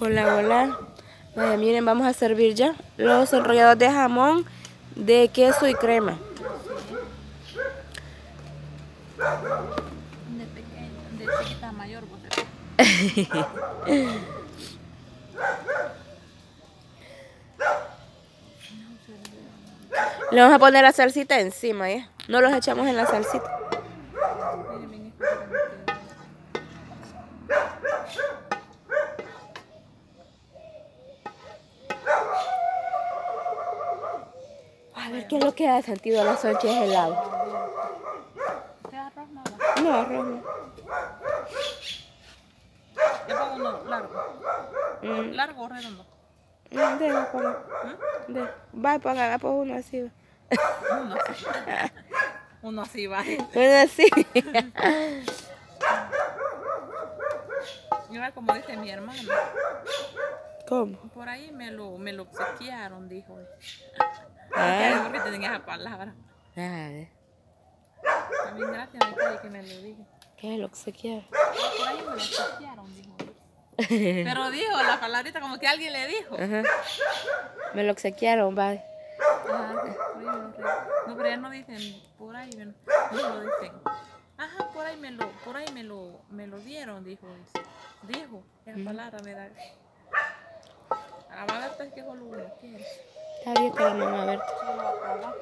Hola, hola. Vaya, miren, vamos a servir ya los enrollados de jamón de queso y crema. De pequeño, de chiquita mayor, pues. Le vamos a poner la salsita encima, ¿ya? No los echamos en la salsita. Qué es lo que ha sentido la noches helado. ¿Usted arroz no? No, arroz no. Yo pongo uno largo. Mm, ¿Largo o redondo? mm, deja poner. De. Va, ponga, pues uno así. va. Uno así. Uno así va. Uno así. Mira como dice mi hermano. ¿Cómo? Por ahí me lo, me lo obsequiaron, dijo. Ah. Porque tienen esa palabra. A ver, También gracias a ustedes que me lo digan. ¿qué lo que se quiere? Por ahí me lo obsequiaron, dijo. Pero dijo la palabrita como que alguien le dijo. Ajá. Me lo obsequiaron, va. No, pero ya no dicen por ahí, no, no lo dicen. Ajá, por ahí me lo, por ahí me lo, me lo dieron, dijo. Dijo, esa palabra me da. A la verdad es que. Está que la mamá ver. Solo a probar.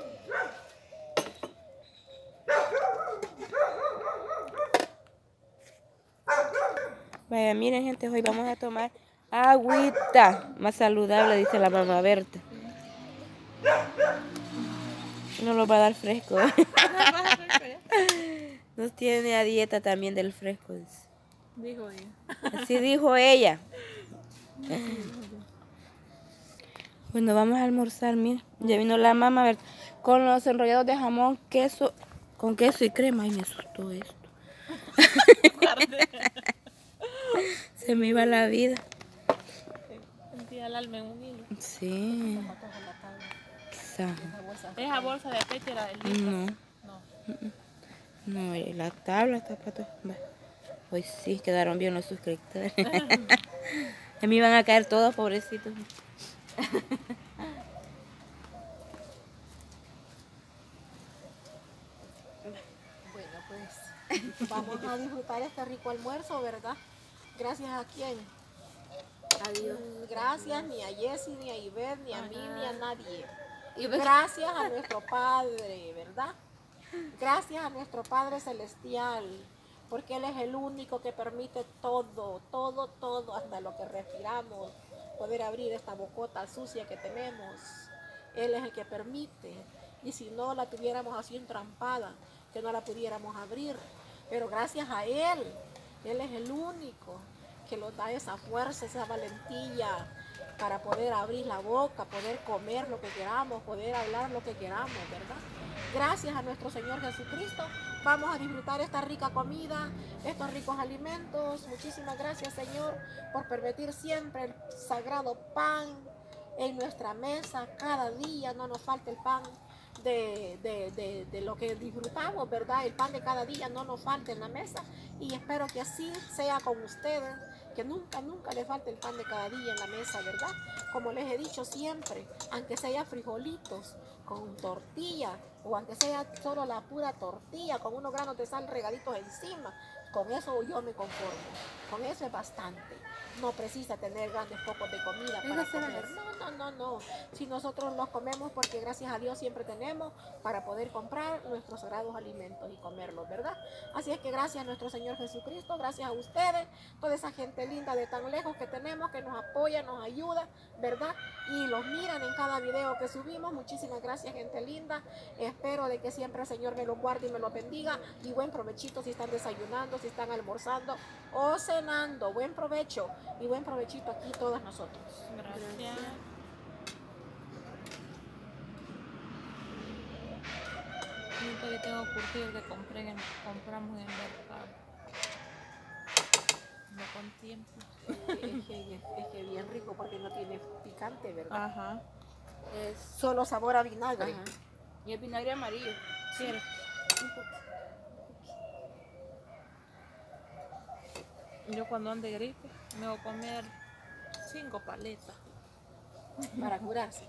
Vaya, miren gente, hoy vamos a tomar agüita más saludable, dice la mamá Berta. No lo va a dar fresco. Nos tiene a dieta también del fresco. dice. Dijo ella. Así dijo ella. Bueno, vamos a almorzar, mira. Ya vino la mamá Berta con los enrollados de jamón, queso, con queso y crema. Ay, me asustó esto. Se me iba la vida. Sentía el alma en un hilo. Sí. Sa- Esa bolsa de aceite era del. No, No. no, eh, la tabla está para todo. Va. Hoy sí quedaron bien los suscriptores. A mí van a caer todos, pobrecitos. Bueno, pues vamos a disfrutar este rico almuerzo, ¿verdad? Gracias a quién. Adiós. Mm, Gracias ni a Jessie, ni a Ivette, ni a mí, ni a nadie. Gracias a nuestro Padre, ¿verdad? Gracias a nuestro Padre Celestial, porque Él es el único que permite todo, todo, todo, hasta lo que respiramos, poder abrir esta bocota sucia que tenemos. Él es el que permite. Y si no la tuviéramos así entrampada, que no la pudiéramos abrir. Pero gracias a Él, Él es el único que nos da esa fuerza, esa valentía para poder abrir la boca, poder comer lo que queramos, poder hablar lo que queramos, ¿verdad? Gracias a nuestro Señor Jesucristo, vamos a disfrutar esta rica comida, estos ricos alimentos. Muchísimas gracias, Señor, por permitir siempre el sagrado pan en nuestra mesa. Cada día no nos falte el pan de, de- de- lo que disfrutamos, ¿verdad? El pan de cada día no nos falte en la mesa. Y espero que así sea con ustedes, que nunca, nunca les falte el pan de cada día en la mesa, ¿verdad? Como les he dicho siempre, aunque sea frijolitos con tortilla o aunque sea solo la pura tortilla con unos granos de sal regaditos encima, con eso yo me conformo. Con eso es bastante. No precisa tener grandes pocos de comida para comer. No, no, no, no. Si nosotros los comemos porque gracias a Dios siempre tenemos para poder comprar nuestros sagrados alimentos y comerlos, ¿verdad? Así es que gracias a nuestro Señor Jesucristo, gracias a ustedes, toda esa gente linda de tan lejos que tenemos, que nos apoya, nos ayuda, ¿verdad? Y los miran en cada video que subimos. Muchísimas gracias, gente linda. Espero de que siempre el Señor me lo guarde y me lo bendiga. Y buen provechito si están desayunando, si están almorzando o cenando. Buen provecho y buen provechito aquí todos nosotros. Gracias. Todavía tengo curtidos que compré en- compramos en el mercado. No con tiempo. Es que, es que bien rico porque no tiene picante, ¿verdad? Ajá. Es, Solo sabor a vinagre. ajá. Y el vinagre amarillo. Yo cuando ande gripe me voy a comer cinco paletas. para curarse.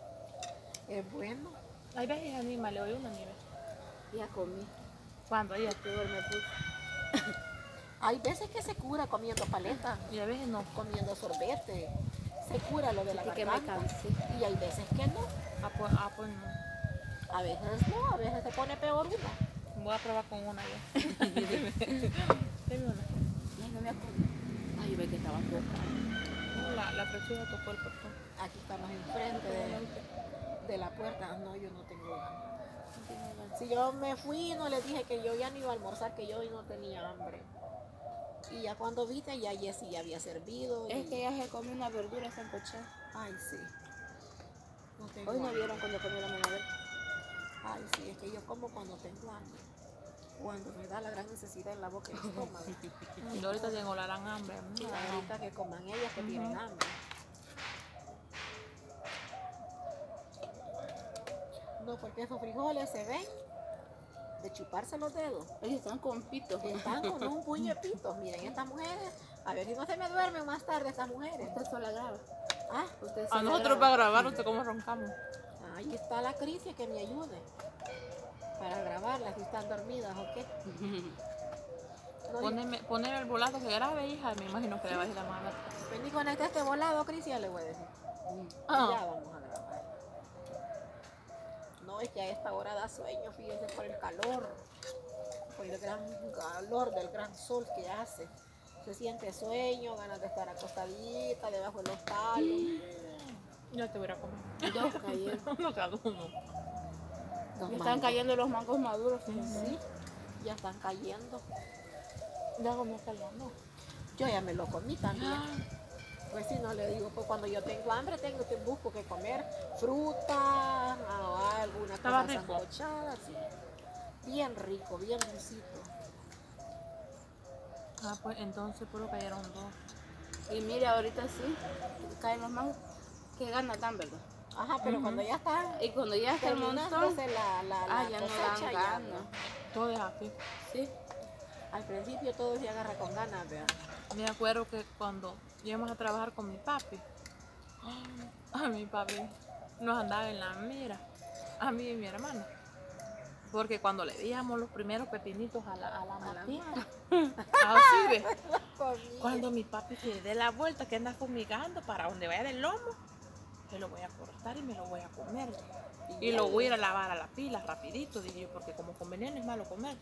Es bueno. Hay veces a mí me le doy una nieve. Ya comí. Cuando ella Peor me puse. Hay veces que se cura comiendo paleta, y a veces no. comiendo sorbete. Se cura lo de la Y garganta. Y hay veces que no. Ah, pues, ah, pues no. A veces no, a veces se pone peor uno. Voy a probar con una ya. Deme una. Ay, no me acuerdo. Ay, ve que estaba. No, la, la presión tocó el portón. Aquí estamos enfrente de, de la puerta. No, yo no tengo ganas. Si yo me fui, no les dije que yo ya no iba a almorzar, que yo no tenía hambre. Y ya cuando viste, ya Jessie ya había servido. Es y- que ella se comió una verdura sancochada. Ay, sí. No tengo Hoy no hambre. vieron cuando la mamá de él. Ay, sí, es que yo como cuando tengo hambre. Cuando me da la gran necesidad en la boca y el estómago. Y ahorita tengo la gran hambre. Y ahorita que coman ellas que tienen hambre. No, porque esos frijoles se ven de chuparse los dedos. Ellos están con pitos. Están con un puño de pitos. Miren, estas mujeres. A ver si no se me duermen más tarde estas mujeres. Usted sola graba. Ah, Usted A sola nosotros graba. para grabar, sé cómo roncamos. ahí está la crisis que me ayude. Para grabarlas si están dormidas o qué. No, Poneme, poneme el volado que grabe, hija. Me imagino que le va a decir la mamá. Vení con este, este volado, Cris, ya le voy a decir. Ah. Ya vamos a es que a esta hora da sueño, fíjense, por el calor. Por el gran calor del gran sol que hace. Se siente sueño, ganas de estar acostadita debajo de los palos. Ya te voy a comer. Dos cayeron. No cada uno. Ya están cayendo los mangos maduros. Sí, ya están cayendo. Ya comió calmando. Yo ya me lo comí también. Pues si no le digo, pues cuando yo tengo hambre tengo que busco que comer fruta o alguna Estaba cosa rico. sí. Bien rico, bien risito. Ah, pues entonces puro cayeron dos. Y mire, ahorita sí, caen los mangos. Qué ganas dan, ¿verdad? Ajá, pero cuando ya está Y cuando ya está el montón, la, la, la ah, ya no dan ganas. no. Todo es así. Sí. Al principio todo se agarra con ganas. Me acuerdo que cuando íbamos a trabajar con mi papi, a mi papi nos andaba en la mira, a mí y mi hermano. Porque cuando le díamos los primeros pepinitos a la, a la cuando mi papi se dé la vuelta que anda fumigando para donde vaya del lomo, me lo voy a cortar y me lo voy a comer. Y lo voy a ir a lavar a la pila rapidito, dije yo, porque como con veneno es malo comerlo.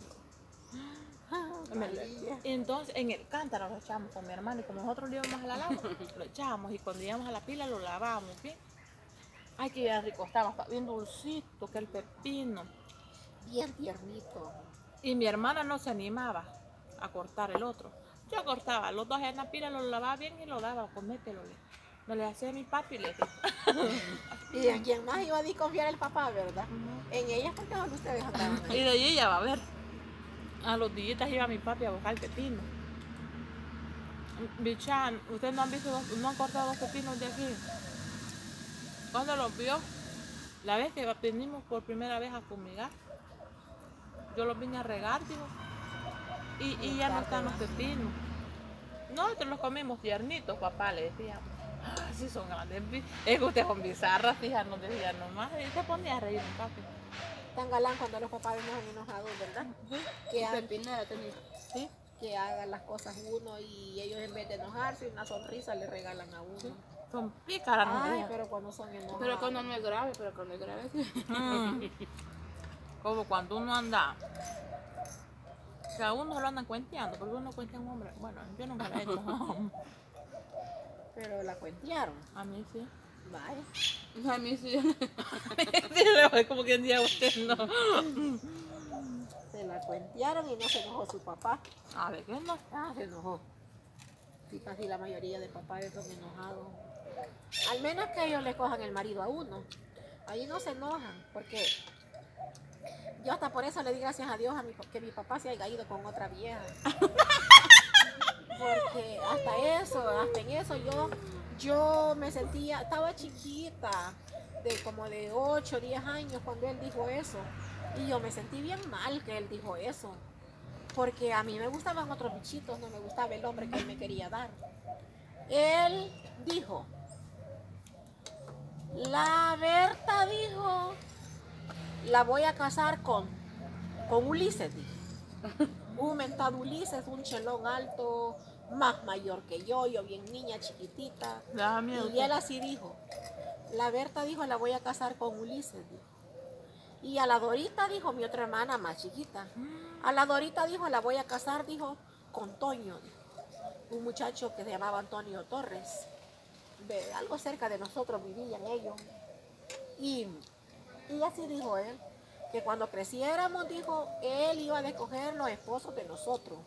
Y entonces en el cántaro lo echamos con mi hermano y como nosotros lo íbamos a la lava, lo echábamos y cuando íbamos a la pila lo lavábamos bien. Ay, que rico estaba, bien dulcito que el pepino. Bien tiernito. Y mi hermana no se animaba a cortar el otro. Yo cortaba los dos en la pila, lo lavaba bien y lo daba, comételo. No le hacía a mi papi, le decía. Y en quien más iba a desconfiar el papá, ¿verdad? En ellas porque solo ustedes andaban Y de ahí ella va a ver. A los días iba mi papi a buscar el pepino. Bichan, ¿ustedes no han visto, no han cortado dos pepinos de aquí? ¿Cuándo los vio? La vez que venimos por primera vez a fumigar. Yo los vine a regar, digo. Y, y ya no están los pepinos. Nosotros los comimos tiernitos, papá, le decíamos. Ah, sí son grandes. Es que ustedes son bizarras, hija, nos decía nomás. Y se ponía a reír mi papi. Tan galán cuando los papás vemos enojados, ¿verdad? Que, ha- Pepinera tenía. Sí. que hagan las cosas uno y ellos en vez de enojarse, una sonrisa le regalan a uno. Ay, pero cuando son enojados. Pero cuando no es grave, pero cuando es grave. sí. Mm. Como cuando uno anda. Que a uno lo andan cuenteando, porque uno cuenta un hombre. Bueno, yo nunca lo he hecho. Pero la cuentearon. A mí sí. Vaya. A mí sí. es como quien diga usted no. Se la cuentearon y no se enojó su papá. A ver, ¿qué no? Ah, se enojó. Sí, casi la mayoría de papás son enojados. Al menos que ellos le cojan el marido a uno. Ahí no se enojan, porque yo hasta por eso le di gracias a Dios a mi, que mi papá se haya ido con otra vieja. Porque hasta eso, hasta en eso yo, yo me sentía, estaba chiquita, de como de 8 o 10 años cuando él dijo eso. Y yo me sentí bien mal que él dijo eso. Porque a mí me gustaban otros bichitos, no me gustaba el hombre que él me quería dar. Él dijo La Berta dijo, la voy a casar con, con Ulises, dijo. Un mentado Ulises, un chelón alto, más mayor que yo, yo bien niña, chiquitita. Y él así dijo. La Berta dijo, la voy a casar con Ulises, dijo. Y a la Dorita dijo, mi otra hermana más chiquita. A la Dorita dijo, la voy a casar, dijo, con Toño, dijo. un muchacho que se llamaba Antonio Torres. Algo cerca de nosotros vivían ellos. Y, y así dijo él, que cuando creciéramos, dijo, él iba a escoger los esposos de nosotros.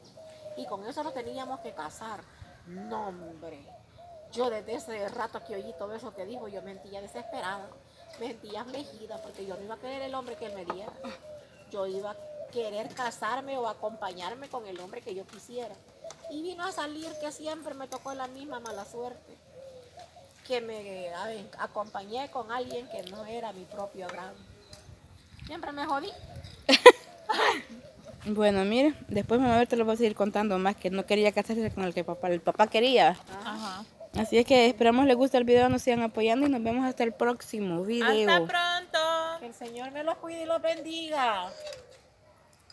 Y con eso nos teníamos que casar. No, hombre. Yo desde ese rato que oí todo eso que dijo, yo mentía desesperada. Mentía afligida porque yo no iba a querer el hombre que él me diera. Yo iba a querer casarme o acompañarme con el hombre que yo quisiera. Y vino a salir que siempre me tocó la misma mala suerte. Que me a- acompañé con alguien que no era mi propio agrado. Siempre me jodí. Bueno, mire, después mamá Berta le voy a seguir contando más que no quería casarse con el que papá, el papá quería. Ajá. Así es que esperamos les guste el video, nos sigan apoyando y nos vemos hasta el próximo video. Hasta pronto. Que el Señor me los cuide y los bendiga.